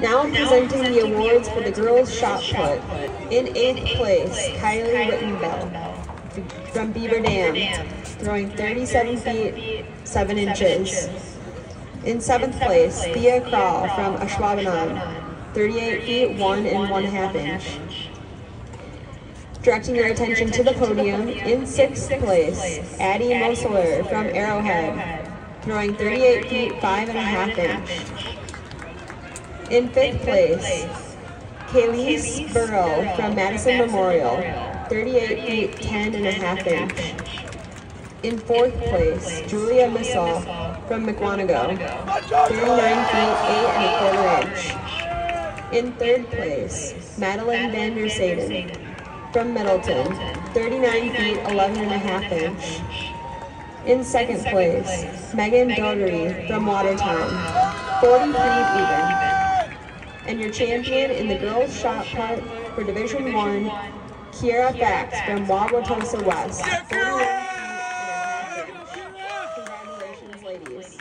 Now presenting the awards for the girls shot put. In eighth place, Kylie Wittenbell from Beaver Dam, throwing 37 feet 7 inches. In seventh place, Thea Kral from Ashwaubenon, 38 feet 1 and 1 half inch. Directing your attention to the podium, in sixth place, Addie Mosler from Arrowhead, throwing 38 feet 5 and a half inch. In fifth place, Kaylee Burrow from Madison Memorial, 38 feet 10 and a half inch. In fourth place, Julia Missal from Mukwonago, 39 feet 8 and a quarter inch. In third place, Madeline Van Der Saden from Middleton, 39 feet 11 and a half inch. In second place, Megan Dougherty from Watertown, 40 feet even and your champion in the girls shot put for Division One, Keira Fax from Wauwatosa West. Congratulations, ladies.